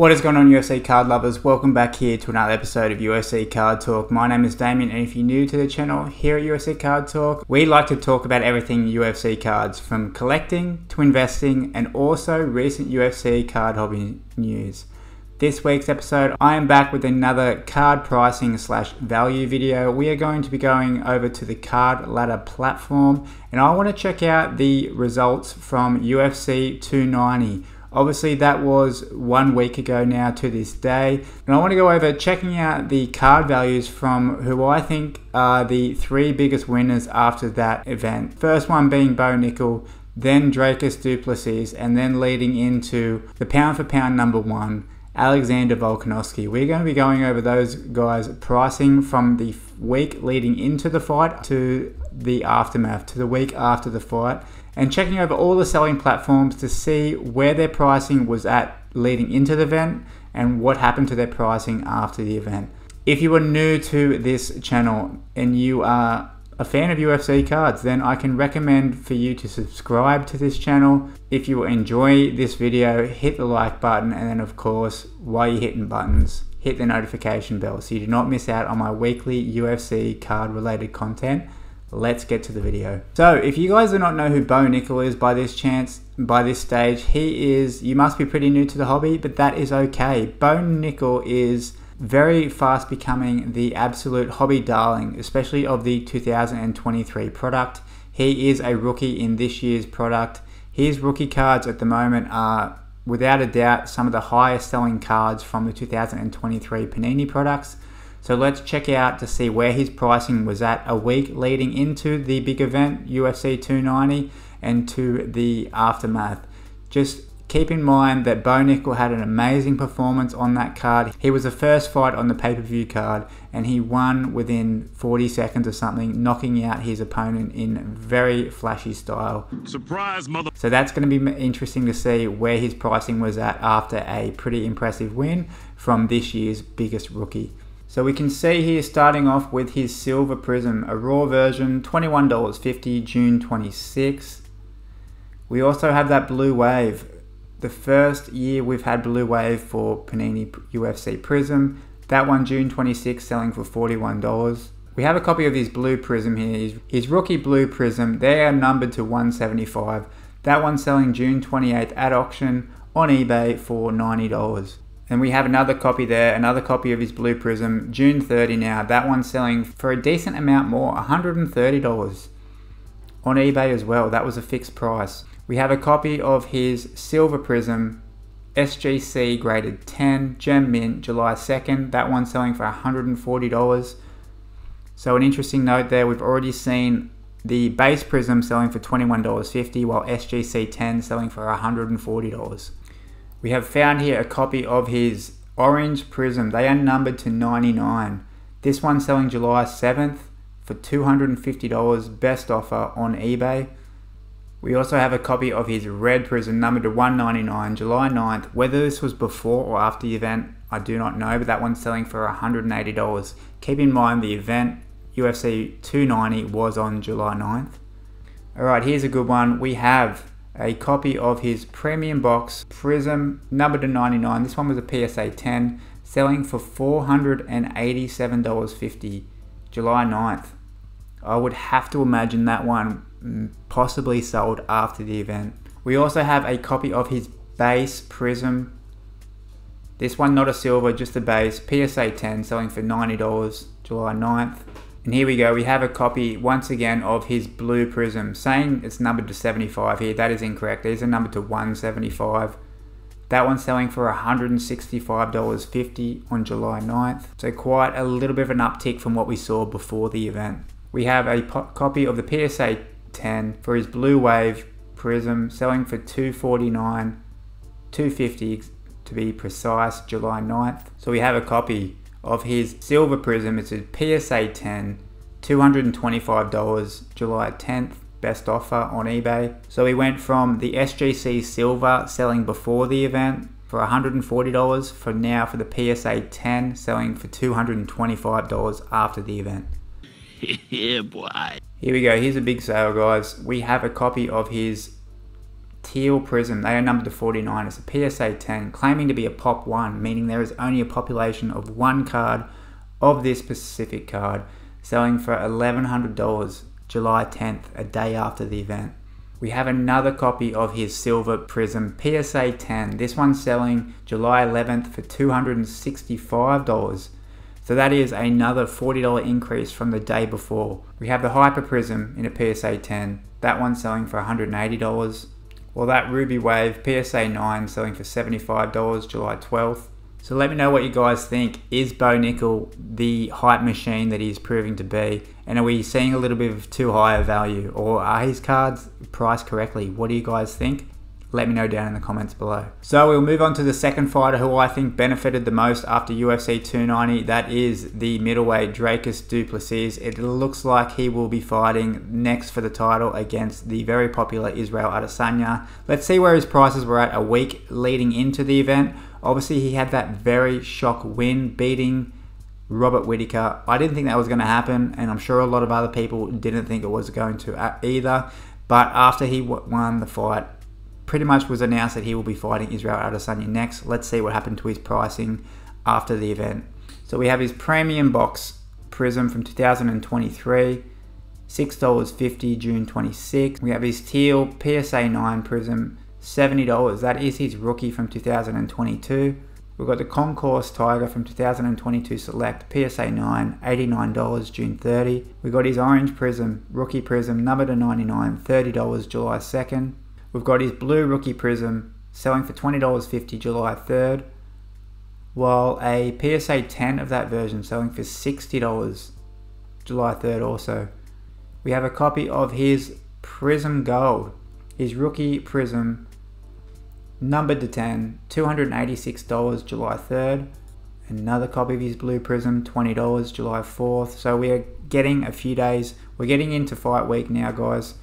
What is going on UFC card lovers? Welcome back here to another episode of UFC Card Talk. My name is Damien and if you're new to the channel here at UFC Card Talk, we like to talk about everything UFC cards from collecting to investing and also recent UFC card hobby news. This week's episode, I am back with another card pricing slash value video. We are going to be going over to the Card Ladder platform and I want to check out the results from UFC 290 Obviously, that was one week ago now to this day. And I want to go over checking out the card values from who I think are the three biggest winners after that event. First one being Bo Nickal, then Dricus Du Plessis, and then leading into the pound for pound number one, Alexander Volkanovski. We're going to be going over those guys' pricing from the week leading into the fight to the aftermath, to the week after the fight and checking over all the selling platforms to see where their pricing was at leading into the event and what happened to their pricing after the event. If you are new to this channel and you are a fan of UFC cards, then I can recommend for you to subscribe to this channel. If you enjoy this video, hit the like button and then of course, while you're hitting buttons, hit the notification bell so you do not miss out on my weekly UFC card related content let's get to the video. So if you guys do not know who Bo Nickal is by this chance, by this stage, he is, you must be pretty new to the hobby, but that is okay. Bo Nickal is very fast becoming the absolute hobby darling, especially of the 2023 product. He is a rookie in this year's product. His rookie cards at the moment are without a doubt some of the highest selling cards from the 2023 Panini products. So let's check out to see where his pricing was at a week leading into the big event, UFC 290, and to the aftermath. Just keep in mind that Bo Nickal had an amazing performance on that card. He was the first fight on the pay-per-view card and he won within 40 seconds or something, knocking out his opponent in very flashy style. Surprise, mother! So that's going to be interesting to see where his pricing was at after a pretty impressive win from this year's biggest rookie. So we can see here starting off with his Silver Prism, a raw version, $21.50, June 26. We also have that Blue Wave. The first year we've had Blue Wave for Panini UFC Prism. That one, June 26, selling for $41. We have a copy of his Blue Prism here, his, his Rookie Blue Prism. They are numbered to 175. That one selling June 28th at auction on eBay for $90. And we have another copy there, another copy of his Blue Prism, June 30 now. That one's selling for a decent amount more, $130 on eBay as well. That was a fixed price. We have a copy of his Silver Prism SGC graded 10 Gem Mint July 2nd. That one's selling for $140. So an interesting note there, we've already seen the base Prism selling for $21.50 while SGC 10 selling for $140. We have found here a copy of his Orange Prism. They are numbered to 99. This one selling July 7th for $250 best offer on eBay. We also have a copy of his Red Prism numbered to 199 July 9th. Whether this was before or after the event, I do not know, but that one's selling for $180. Keep in mind the event UFC 290 was on July 9th. Alright, here's a good one. We have a copy of his premium box Prism number to 99. This one was a PSA 10, selling for $487.50, July 9th. I would have to imagine that one mm, possibly sold after the event. We also have a copy of his base Prism. This one not a silver, just a base, PSA 10, selling for $90, July 9th. And here we go, we have a copy once again of his blue prism, saying it's numbered to 75 here, that is incorrect, these are numbered to 175. That one's selling for $165.50 on July 9th, so quite a little bit of an uptick from what we saw before the event. We have a copy of the PSA 10 for his blue wave prism, selling for 249 250 to be precise, July 9th. So we have a copy of his silver prism. It's a PSA 10, $225, July 10th, best offer on eBay. So we went from the SGC silver selling before the event for $140 for now for the PSA 10 selling for $225 after the event. yeah, boy. Here we go. Here's a big sale, guys. We have a copy of his Teal Prism, they are numbered to 49. It's a PSA 10, claiming to be a pop 1, meaning there is only a population of one card of this specific card, selling for $1,100 July 10th, a day after the event. We have another copy of his Silver Prism PSA 10. This one's selling July 11th for $265. So that is another $40 increase from the day before. We have the Hyper Prism in a PSA 10. That one's selling for $180. Well, that Ruby Wave PSA 9 selling for $75 July 12th. So let me know what you guys think. Is Bo Nickal the hype machine that he's proving to be? And are we seeing a little bit of too high a value? Or are his cards priced correctly? What do you guys think? Let me know down in the comments below. So we'll move on to the second fighter who I think benefited the most after UFC 290. That is the middleweight Dricus Du Plessis. It looks like he will be fighting next for the title against the very popular Israel Adesanya. Let's see where his prices were at a week leading into the event. Obviously, he had that very shock win beating Robert Whitaker. I didn't think that was going to happen, and I'm sure a lot of other people didn't think it was going to uh, either. But after he won the fight, pretty much was announced that he will be fighting Israel Adesanya next. Let's see what happened to his pricing after the event. So we have his premium box Prism from 2023. $6.50 June 26. We have his teal PSA 9 Prism $70. That is his rookie from 2022. We've got the Concourse Tiger from 2022 Select PSA 9, $89 June 30. We've got his Orange Prism, Rookie Prism, number to 99, $30 July 2nd. We've got his Blue Rookie Prism, selling for $20.50 July 3rd. While a PSA 10 of that version selling for $60 July 3rd also. We have a copy of his Prism Gold, his Rookie Prism numbered to 10, $286 July 3rd. Another copy of his Blue Prism, $20 July 4th. So we are getting a few days. We're getting into fight week now, guys.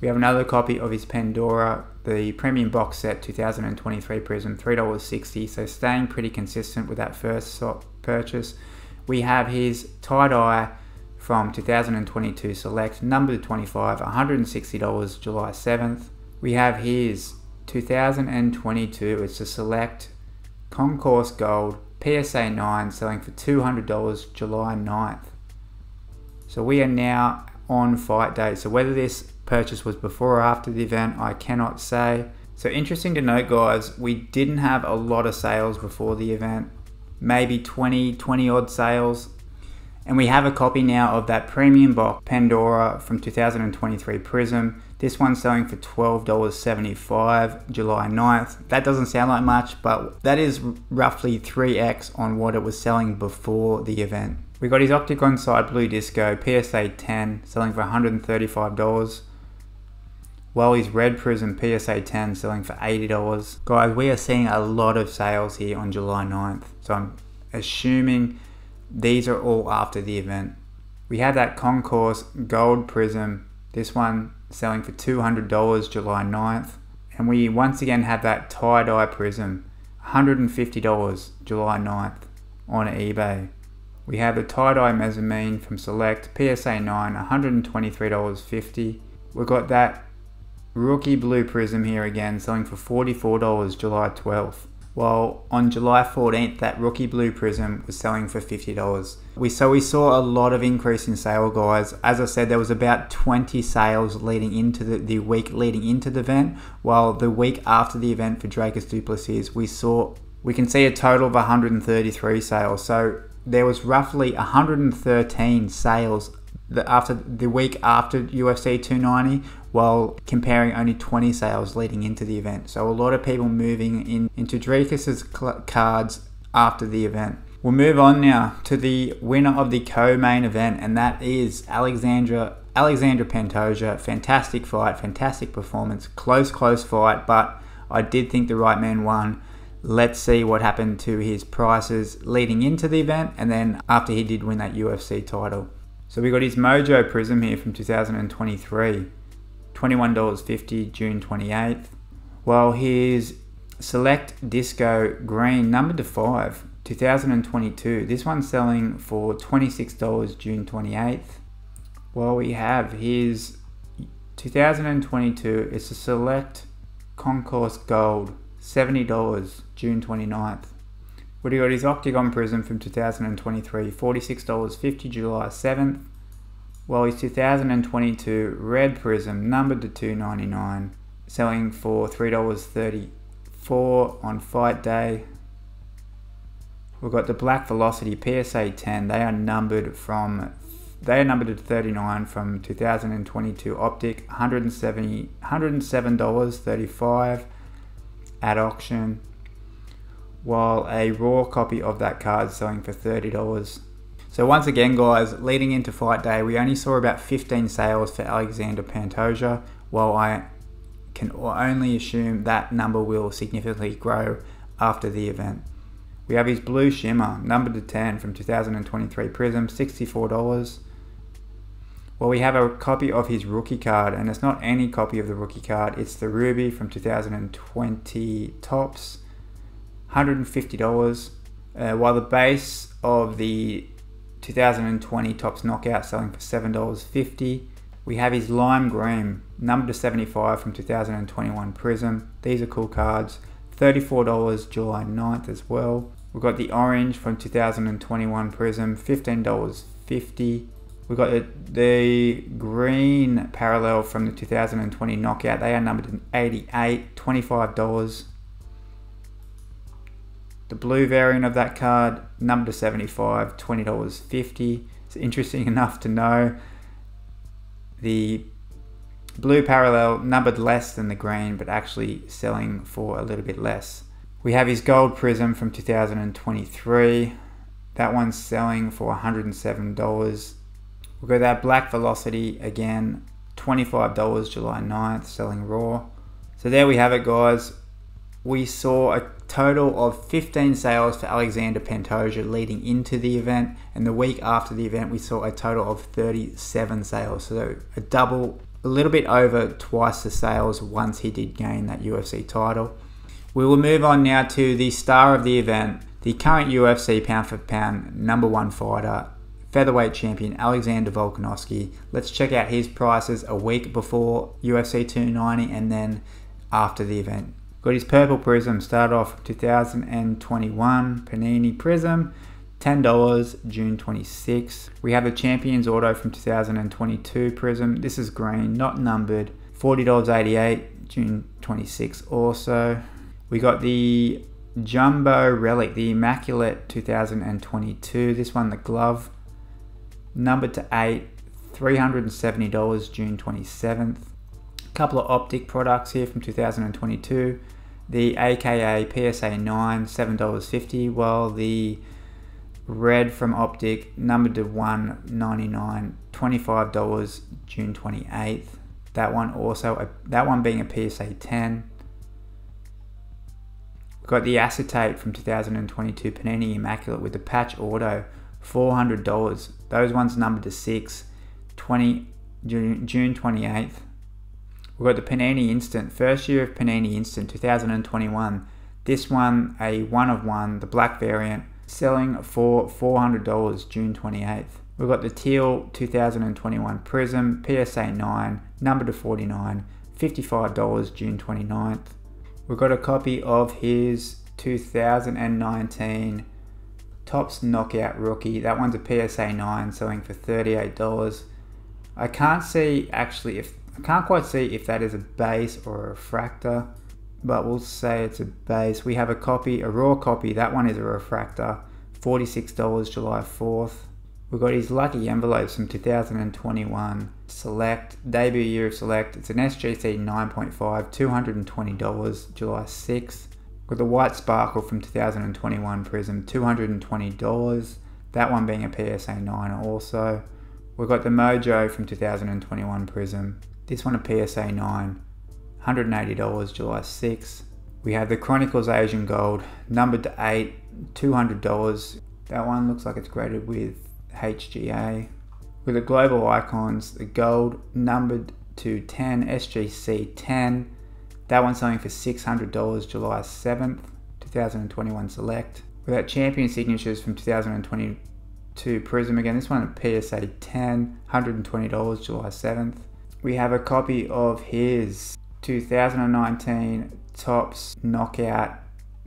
We have another copy of his Pandora, the premium box set 2023 Prism, $3.60. So staying pretty consistent with that first purchase. We have his tie dye from 2022 Select, number 25, $160 July 7th. We have his 2022. It's a select Concourse Gold PSA 9 selling for $200 July 9th. So we are now on fight day. So whether this purchase was before or after the event, I cannot say. So interesting to note guys, we didn't have a lot of sales before the event. Maybe 20, 20 odd sales. And we have a copy now of that premium box Pandora from 2023 Prism. This one's selling for $12.75 July 9th. That doesn't sound like much, but that is roughly 3x on what it was selling before the event. We got his Octagon Side Blue Disco PSA 10 selling for $135 his Red Prism PSA 10 selling for $80. Guys, we are seeing a lot of sales here on July 9th. So I'm assuming these are all after the event. We have that Concourse Gold Prism. This one selling for $200 July 9th. And we once again have that tie-dye prism, $150 July 9th on eBay. We have the tie-dye mezzanine from Select, PSA 9, $123.50. We've got that rookie blue prism here again, selling for $44 July 12th while on July 14th that rookie blue prism was selling for $50. We so we saw a lot of increase in sale guys. As I said there was about 20 sales leading into the, the week leading into the event while the week after the event for Dricus Du Plessis we saw we can see a total of 133 sales. So there was roughly 113 sales after the week after UFC 290 while comparing only 20 sales leading into the event. So a lot of people moving in into Dricus's cards after the event. We'll move on now to the winner of the co-main event, and that is Alexandre Alexandre Pantoja. Fantastic fight, fantastic performance, close, close fight, but I did think the right man won. Let's see what happened to his prices leading into the event, and then after he did win that UFC title. So we got his Mojo Prism here from 2023. $21.50 June 28th. While his Select Disco Green number to 5 2022. This one's selling for $26 June 28th. While we have his 2022, it's a Select Concourse Gold, $70, June 29th. Woody got his Octagon Prism from 2023, $46.50, July 7th. His 2022 Red Prism, numbered to 299 selling for $3.34 on fight day. We've got the Black Velocity PSA 10. They are numbered from they are numbered at 39 from 2022 Optic, 170 $107.35 at auction while a raw copy of that card selling for $30. So once again guys, leading into fight day, we only saw about 15 sales for Alexander Pantoja, while I can only assume that number will significantly grow after the event. We have his Blue Shimmer, number to 10 from 2023 Prism, $64. Well, we have a copy of his rookie card, and it's not any copy of the rookie card, it's the Ruby from 2020 Topps, $150, uh, while the base of the 2020 Topps Knockout selling for $7.50. We have his Lime Green, number to 75 from 2021 Prism. These are cool cards. $34 July 9th as well. We've got the Orange from 2021 Prism, $15.50. We've got the, the green parallel from the 2020 Knockout. They are numbered 88, $25. The blue variant of that card, number to 75, $20.50. It's interesting enough to know the blue parallel numbered less than the green, but actually selling for a little bit less. We have his gold prism from 2023. That one's selling for $107. We've got that black velocity again, $25 July 9th, selling raw. So there we have it, guys. We saw a total of 15 sales for Alexander Pantoja leading into the event, and the week after the event, we saw a total of 37 sales. So a double, a little bit over twice the sales once he did gain that UFC title. We will move on now to the star of the event, the current UFC pound for pound number one fighter, featherweight champion Alexander Volkanovski. Let's check out his prices a week before UFC 290 and then after the event. Got his purple prism, started off 2021 Panini Prism, $10, June 26. We have the Champions Auto from 2022 Prism. This is green, not numbered, $40.88, June 26 also. We got the Jumbo Relic, the Immaculate 2022. This one, the glove, numbered to 8, $370, June 27th A couple of optic products here from 2022 the aka psa 9 $7.50 while the red from optic numbered to 199 $25 june 28th that one also that one being a psa 10 got the acetate from 2022 panini immaculate with the patch auto $400 those ones numbered to 6 20 june, june 28th We've got the Panini Instant, first year of Panini Instant 2021. This one, a one of one, the black variant, selling for $400 June 28th. We've got the Teal 2021 Prism, PSA 9, number to 49, $55 June 29th. We've got a copy of his 2019 Topps Knockout Rookie. That one's a PSA 9, selling for $38. I can't see actually if I can't quite see if that is a base or a refractor, but we'll say it's a base. We have a copy, a raw copy. That one is a refractor. $46 July 4th. We've got his lucky envelopes from 2021 Select, debut year of Select. It's an SGC 9.5, $220 July 6th. With the white sparkle from 2021 Prism, $220. That one being a PSA 9 also. We've got the Mojo from 2021 Prism, this one a PSA 9, $180 July 6. We have the Chronicles Asian Gold, numbered to 8, $200. That one looks like it's graded with HGA. With the Global Icons, the Gold, numbered to 10, SGC 10. That one's selling for $600 July 7th, 2021 Select. With that Champion Signatures from 2022 Prism again, this one a PSA 10, $120 July 7th we have a copy of his 2019 Topps Knockout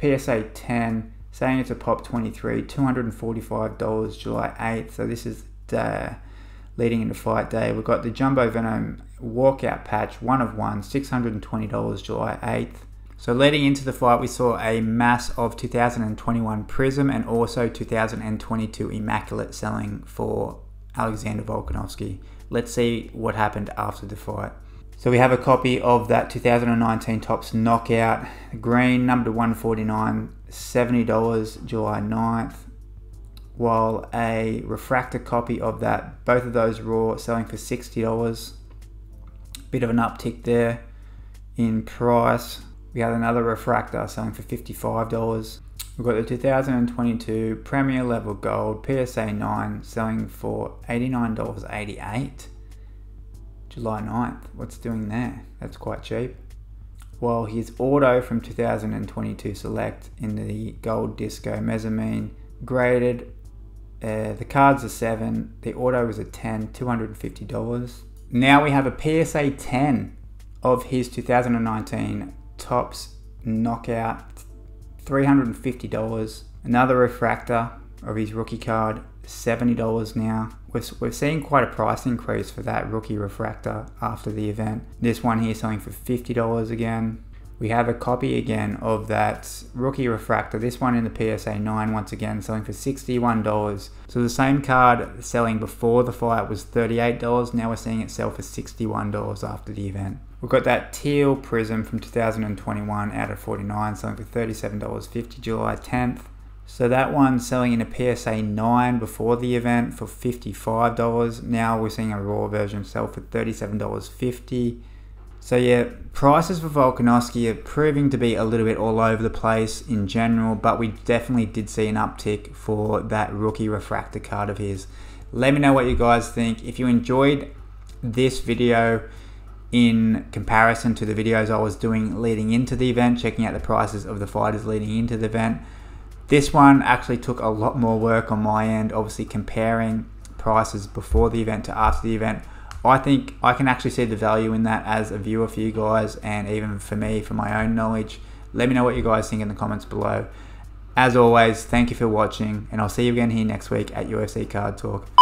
PSA 10, saying it's a pop 23, $245 July 8th. So this is the leading into fight day. We've got the Jumbo Venom walkout patch, one of one, $620 July 8th. So leading into the fight, we saw a mass of 2021 Prism and also 2022 Immaculate selling for Alexander Volkanovski. Let's see what happened after the fight. So we have a copy of that 2019 Topps Knockout Green, number 149, $70 July 9th. While a refractor copy of that, both of those raw selling for $60. Bit of an uptick there in price. We had another refractor selling for $55. We've got the 2022 Premier Level Gold PSA 9 selling for $89.88. July 9th. What's doing there? That's quite cheap. While his auto from 2022 Select in the Gold Disco Mezzanine graded, uh, the cards are 7, the auto was a 10, $250. Now we have a PSA 10 of his 2019 Topps Knockout, $350. Another refractor of his rookie card, $70 now. We're, we're seeing quite a price increase for that rookie refractor after the event. This one here selling for $50 again. We have a copy again of that rookie refractor. This one in the PSA 9 once again selling for $61. So the same card selling before the fight was $38. Now we're seeing it sell for $61 after the event. We've got that teal prism from 2021 out of 49 selling for $37.50 July 10th. So that one selling in a PSA 9 before the event for $55. Now we're seeing a raw version sell for $37.50. So yeah, prices for Volkanovski are proving to be a little bit all over the place in general, but we definitely did see an uptick for that rookie refractor card of his. Let me know what you guys think. If you enjoyed this video, in comparison to the videos I was doing leading into the event, checking out the prices of the fighters leading into the event. This one actually took a lot more work on my end, obviously comparing prices before the event to after the event. I think I can actually see the value in that as a viewer for you guys and even for me for my own knowledge. Let me know what you guys think in the comments below. As always, thank you for watching and I'll see you again here next week at UFC Card Talk.